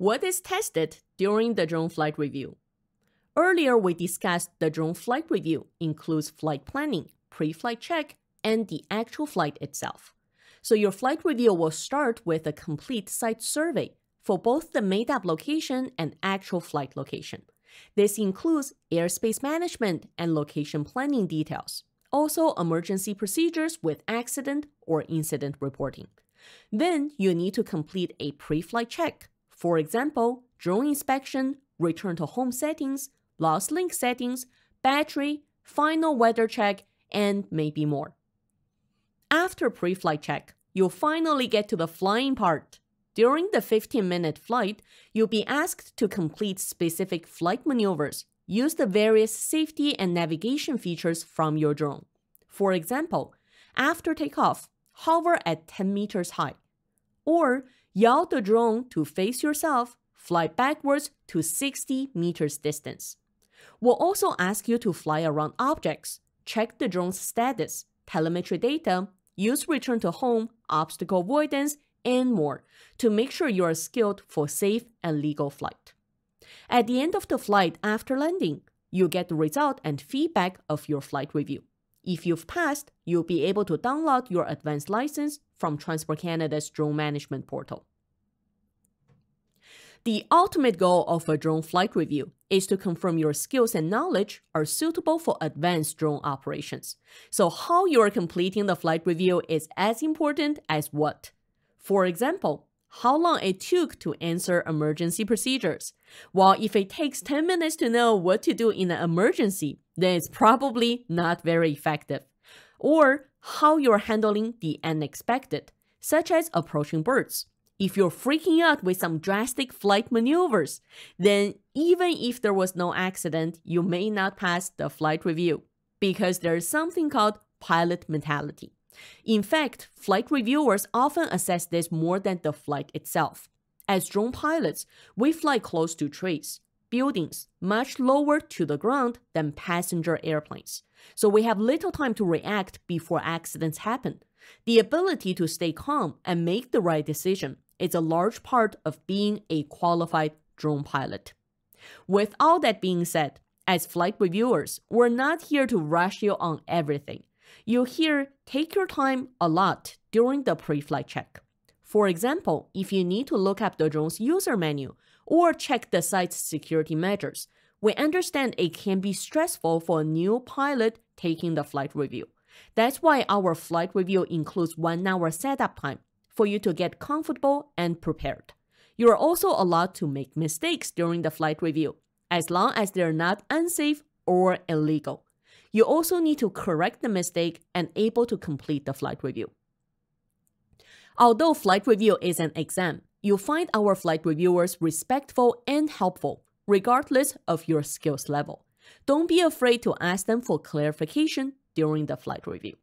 What is tested during the drone flight review? Earlier, we discussed the drone flight review includes flight planning, pre-flight check, and the actual flight itself. So your flight review will start with a complete site survey for both the made-up location and actual flight location. This includes airspace management and location planning details, also emergency procedures with accident or incident reporting. Then you need to complete a pre-flight check for example, drone inspection, return to home settings, lost link settings, battery, final weather check, and maybe more. After pre-flight check, you'll finally get to the flying part. During the 15-minute flight, you'll be asked to complete specific flight maneuvers, use the various safety and navigation features from your drone. For example, after takeoff, hover at 10 meters high. Or yaw the drone to face yourself, fly backwards to 60 meters distance. We'll also ask you to fly around objects, check the drone's status, telemetry data, use return to home, obstacle avoidance, and more to make sure you are skilled for safe and legal flight. At the end of the flight after landing, you get the result and feedback of your flight review. If you've passed, you'll be able to download your advanced license from Transport Canada's drone management portal. The ultimate goal of a drone flight review is to confirm your skills and knowledge are suitable for advanced drone operations. So how you are completing the flight review is as important as what. For example, how long it took to answer emergency procedures. While if it takes 10 minutes to know what to do in an emergency, then it's probably not very effective. Or how you're handling the unexpected, such as approaching birds. If you're freaking out with some drastic flight maneuvers, then even if there was no accident, you may not pass the flight review because there is something called pilot mentality. In fact, flight reviewers often assess this more than the flight itself. As drone pilots, we fly close to trees, buildings, much lower to the ground than passenger airplanes. So we have little time to react before accidents happen. The ability to stay calm and make the right decision is a large part of being a qualified drone pilot. With all that being said, as flight reviewers, we're not here to rush you on everything. You'll hear take your time a lot during the pre-flight check. For example, if you need to look up the drone's user menu or check the site's security measures, we understand it can be stressful for a new pilot taking the flight review. That's why our flight review includes one hour setup time for you to get comfortable and prepared. You are also allowed to make mistakes during the flight review, as long as they're not unsafe or illegal. You also need to correct the mistake and able to complete the flight review. Although flight review is an exam, you'll find our flight reviewers respectful and helpful, regardless of your skills level. Don't be afraid to ask them for clarification during the flight review.